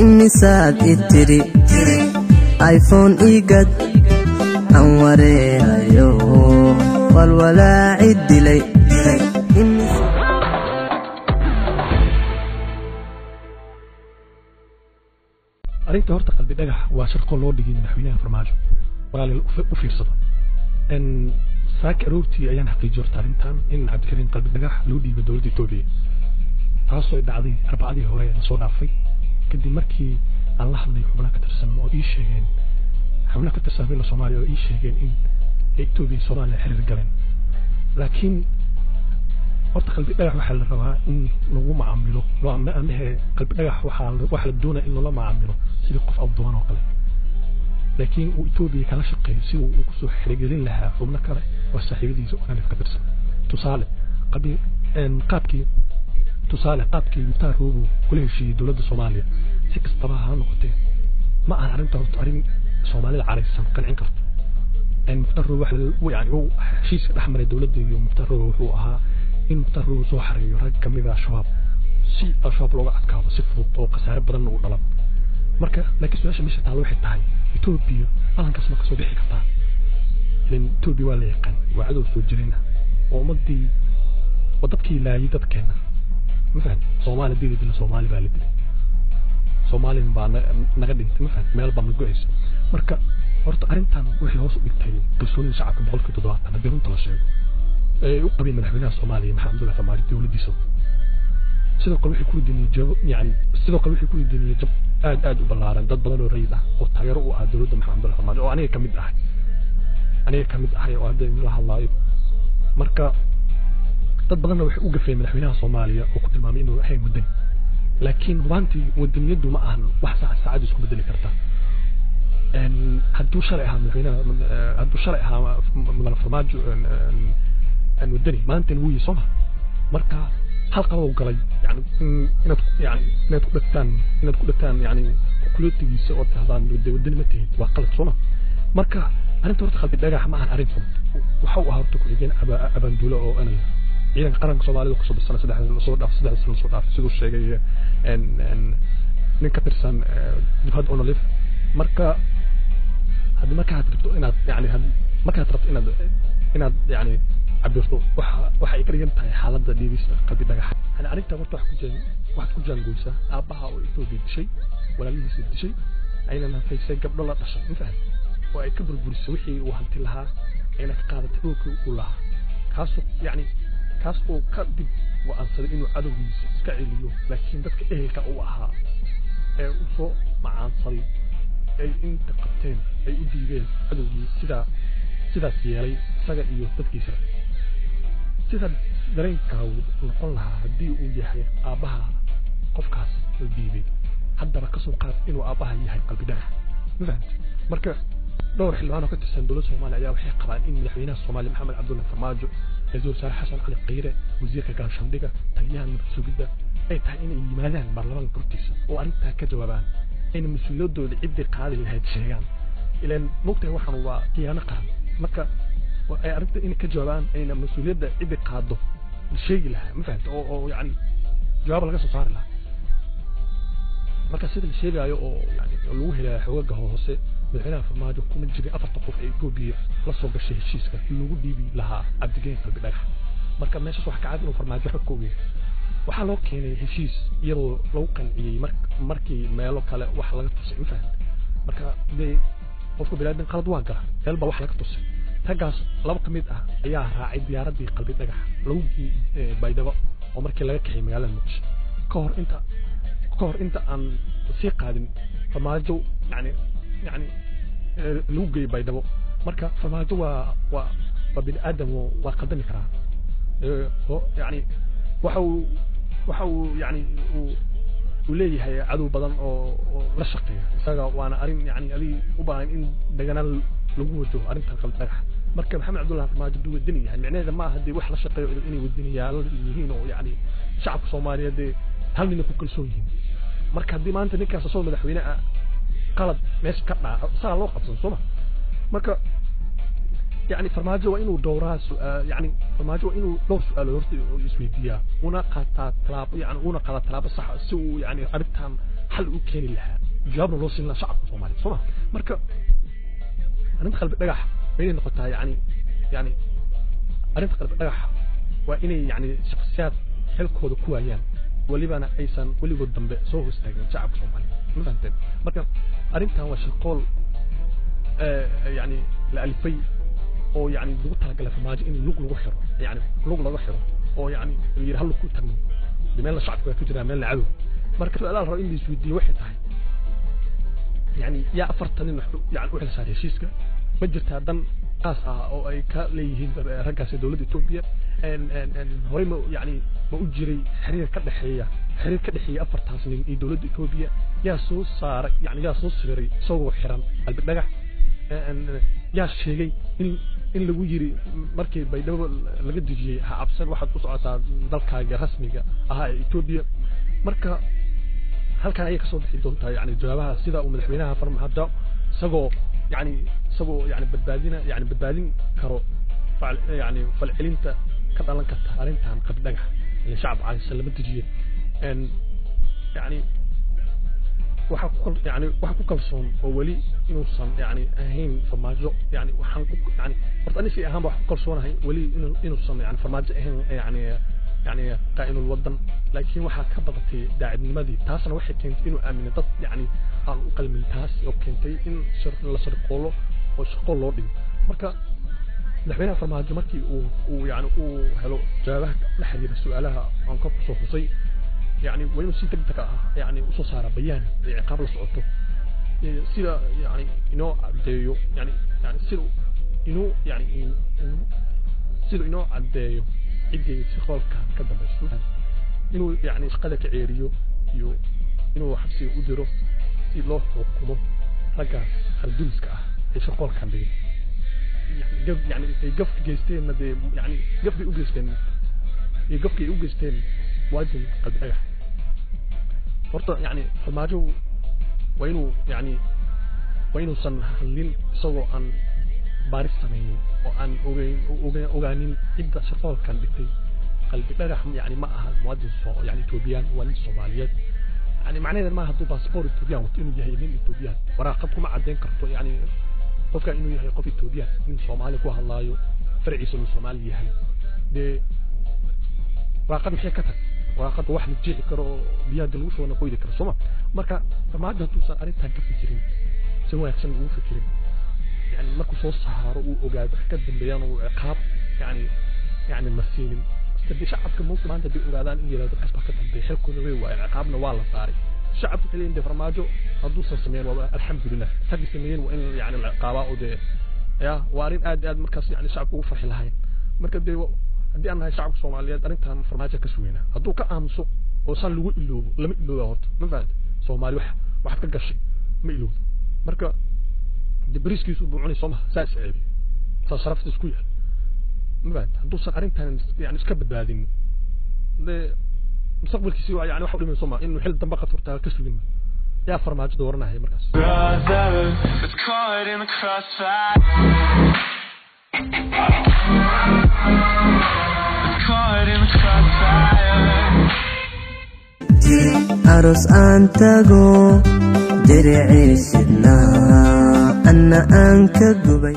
imisaad itiri iphone igad aan wareerayo walwalaaci dilay arrinta horta qalbi dhagax waa sharqo loo dhigay madaxweynaha farmaajo. Walaal u fiirsada saaki aroortii ayaan xaqiijiyay horta arrintan in cabdikariin qalbi dhagax loo dhiibay dowladda etoobiya taasoo dhacday arbacadii hore la soo dhaafay kadib markii aan la hadlay xubnaha ka tirsan oo ii sheegeen xubnaha ka tirsan reer soomaaliya oo ii sheegeen in etoobiya soomaaliya xiriir galeen. Laakiin horta qalbi dhagax waxaa la rabaa in lagu macaamilo. Amahe qalbi dhagax waxaa la doonaya in loola macaamilo sidii qof abduwan oo kale. Laakiin uu etoobiya kala shaqeeyo si uu ku soo xirigelin lahaa xubno kale oo saaxiibadiisa ka tirsan. Tusaale qabi qaabkii tusaale qaabkii mukhtaar roobo kula heshiiyey dowladda soomaaliya si kastaba ha noqotee ma aha arrinta horta arrin soomaalida caraysan qancin karto. Mukhtaar roobo yani uu heshiiska dhex maray dowladda iyo roobo wuxuu ahaa in mukhtaar roobo soo xareeyo rag ka mid a al-shabaab si al-shabaab looga adkaado si fudud oo khasaare badanna uu dhalan. Marka laakiin su'aasha meesha taalo waxay tahay etoobiya balankaas ma ka soo bixi kartaa. Ilan etoobiya waa la yaqaan waa cadow soo jireen ah oo ummadii waa dadkii laayay dadkeena ma fahan soomaali dili soomaali baa la dilay. Soomaalin baa naga dhintay ma meel baa nago-aysa marka horta arrintan waxay hoos u dhigtay kalsoonida shacabka boqolkii toddobaatan haddii runta la sheego ee u qabeen madaxweynaha soomaaliya maxamed abdullahi farmaajo dowladdiisa. Sidoo kale waxay ku ridiniyey jabo yani sidoo kale waxay ku ridiniyey jab aad aad u ballaaran dad badan oo rayid ah oo taageero u ah dowladda maxamed abdullahi farmaajo oo aniga ka mid ahay. Aniga ka mid ahay oo hadda la hadlaayo. Marka dad badanna waxay u gafeen madaxweynaha soomaaliya oo ku tilmaamay inuu ahayn wadani laakiin rubaantii wadaniyaddu ma ahan wax saacad isku bedeli karta. Hadduu shalay ahaa madaxweynaha hadduu shalay ahaa mudane farmaajo wadani maantana wuu yihi sooma marka hal qabow galay yani inaad yani inaad ku dhagtaan inaad ku dhagtaan yani kuletigiisa oo tahdaan wadani ma tihid waa qalad sooma marka arrinta horta qalbi dhagax ma ahan arrin fudud waxa uu ahaa horta ku-xigeen abaanduulo oo anaya ciidanka qaranka soomaalida ka soo birsana saddex la soo dhaaf saddex sano la soo dhaafay siduu sheegay nin ka tirsan jibhad onolif marka haddii markaad rabto inaad yani markaad rabto inaad inaad yani cabirto waxa waxa ay ka dhigan tahay xaaladda dhiibista qalbi dhagaxa. Yani arrinta horta wax ku jaan waxaad ku jaangoysaa aabbaha oo etoobiya dishay walaalihiisa dishay ayna nafaysay gabdho la dhashay ma fahan oo ay ka burburisay wixii uu hanti lahaa ayna ka qaadatay dhulkii uu lahaa. Kaasoo yani kaas uu ka dib go'aansaday inuu cadowgiisa iska celiyo laakiin dadka ehelka uu ahaa ee u soo macaansaday ay inta qabteen ay u diideen cadowgii sidaa sidaas yeelay isaga iyo dadkiisa. Sida dareenkaa noqon lahaa haddii uu yahay aabbaha qofkaas la diiday haddaba ka soo qaad inuu aabbaha yahay qalbi dhagax. Ma fahamta marka dhowr xildhibaan oo ka tirsan dowladda soomaaliya ayaa waxay qabaan in madaxweynaha soomaaliya maxamed cabdullahi farmaajo ra'iisul wasaare xasan cali qiire wasiirka gaashaandhiga taliyaha nabad sugidda ay tahay inay yimaadaan baarlamaanka hortiisa oo arrintaa ka jawaabaan ayna mas'uuliyadooda ciddii qaadi lahayd sheegaan. Ilaan mogtahay waxaan waa khiyaano qaran. Marka ay arrinta inay ka jawaabaan ayna mas'uuliyadda ciddii qaado la sheegi lahaa ma fahamta oo oo yani jawaab laga soo saari lahaa. Marka sida la sheegaayo oo yani lagu helaya xoogaga hoose madaxweynaha farmaajo kuma jirin afarta qof ee etoobiya la soo gashay heshiiska lagu dhiibi lahaa cabdigeyn qalbi dhagax marka meeshaas wax ka cad inuu farmaajo xog ka ogyahay waxaa loo keenay heshiis iyadoo lagu qanciyey markii meelo kale wax laga tusay ma fahamta marka dee qofka biniaadan qalad waa gala meel baa wax laga tusay. Raggaas laba ka mid ah ayaa raacay diyaaraddii qalbi dhagax lagu baydhabo oo markii laga kaxay magaalada muqdisho. Ka hor inta ka hor inta aan sii qaadin farmaajo yani yani lagu geeyey baydhabo marka farmaajo waa waa waa bini aadam waa qaldami karaa yani waxa uu waxa uu yani uu leeyahay cadow badan oo oo la shaqeeya isaga waana arrin yani adii u baahan in deganaan lagu wajaho arrinta qalbi dhagax marka maxamed cabdullahi farmaajo duu wadani yahay micnaheeda ma aha dee wax la shaqeeyo inay wadaniyaal yihiin oo yani shacabka soomaaliyeed dee hal nina ku kalsoon yihiin marka haddii maanta ninkaas asoo madaxweyne ah qalad meesha ka dhaca saa loo qabsan sooma marka يعني farmaajo waa inuu dhowraa yani farmaajo waa inuu dhowr su-aalood horta isweydiiyaa una qaataa talaabo yani una qaadaa talaabo saxa si uu yani arrintan xal u keeni lahaa jawaabna loo siin lahaa shacabka soomaaliya soo ma marka arrinta qalbi dhagax waa inay noqotaa yani yani arrinta qalbi waa ku welibana aysan weligood dambe soo hostaagin shacabka soomaaliya. Ma fahanteen? Marka arrintan waa shirqool yani la alifay oo yani lagu talagalay farmaajo in lug lagu xiro yani lug lagu xiro oo yani yiri hal ku tagno. Meelna shacabka ka jira meelna cadow. Marka su'aalaha rabo in la isweydiiyo waxay tahay yani yaa afartan nin yani u xilsaaray heshiiska ma jirtaa dan oo ay ka leeyihiin raggaasi dowladda Ethiopia en en en horey ma yani ma u jiray xiriir ka dhaxeeya xiriir ka dhaxeeya afartaas nin iyo dowladda Ethiopia yaa soo saaray yani yaa soo siray isagoo xiran qalbi dhagax. Yaa sheegay in in lagu yiri markii baydhabo laga dejiyey ha cabsan waxaad u socotaa dalkaaga rasmiga ahaa ee Ethiopia marka halkan ayay ka soo bixi doontaa yani jawaabaha sida uu madaxweynaha farmaajo isagoo yani isagoo yani badbaadina yani badbaadin karo yani falcelinta ka dhalan karta arrintan qab dhagax ee shacab caayisa lama dejiye yani waxa ku yani waxa ku kalsoon oo wali inuusan yani ahayn farmaajo yani waxaan ku yani horta aniga ahaan baa wax ku kalsoonahay inuu inuusan yani farmaajo ahayn yani yani qaa'inul wadan laakiin waxaa ka badatay daacadnimadii taasna waxay keentay inuu aamino dad yani aan u qalmin taas oo keentay in la sharqoolo oo shaqo loo dhigo marka madaxweynaha farmaajo markii uu uu yani uu helo jawaabaha la xiriira su-aalaha aan ka kusoo xusay يعني وين سي دق دق يعني وسو صار بيان عقاب la socoto sida يعني inoo cadeeyo يعني يعني sida inuu يعني sida inoo cadeeyo ciddaysi hoolkan ka dambaysa inuu yani shaqada ka ceeriyo iyo inuu xabsiga u diro si loo xukumo raggaas halduruska ah ee shaqoolkan bay yani ay gaf geysteenna dee yani gaf bay u geysteen. Iyo gafkay u geysteen waajin qalbi dhagax ah. horta yani farmaajo waa inuu yani waa inuusan hadlin isagoo aan baaris samaynin oo aan ogaanin cidda shaqoolkan dhigtay qalbi dhagax yani ma aha muwaadin soo yani etoobiyaan waa nin soomaaliyeed. Yani macnaheedan maaha hadduu baasboor etoobiyaan wato inuu yahay nin etoobiyaan waraaqad kuma caddeyn karto yani qofka inuu yahay qof etoobiyaan nin soomaali ku hadlaayo farciisa inuu soomaali yahay. Dee waraaqad maxay ka tag waraaqada wax la jeexi karo oo biyaha lagu soo qoydi karo sooma marka farmaajo hadduusan arrintan ka fikirin si wanaagsan ugu fikirin يعني ماكو صوص سهر وقاعد اختب بين وعقاب يعني يعني مسين تبي شعبك مو ما انت بي وقاعدان اني لازم اسبح كتب بيحكوا نوي وعقابنا والله صاري. شعب تلين دي فرماجو هدو سمين الحمد لله. تبي سمين وإن يعني العقاب ودي يا وارين اد اد مركز يعني شعب وفرح لهاين مركز دي عندي أنا شعب الصوماليات انت فرماجه كسوينة. هدو كأمسو وصل لو لو لم لو هوت ما فهمت صومالي واحد كقشي ميلود مركز de beriskiisu buu cunay soo maha saa is ceebi saa sharafta isku yaal ma fahamta hadduusan arrintan yani iska badbaadin. De mustaqbalkiisi waa yani waxa u dhiman soo maha inuu xil dambe qaturtaa ka sugin yaa farmaajo dooranaya markaas. Aros aan tago diriciisidnaa anna aan ka gubay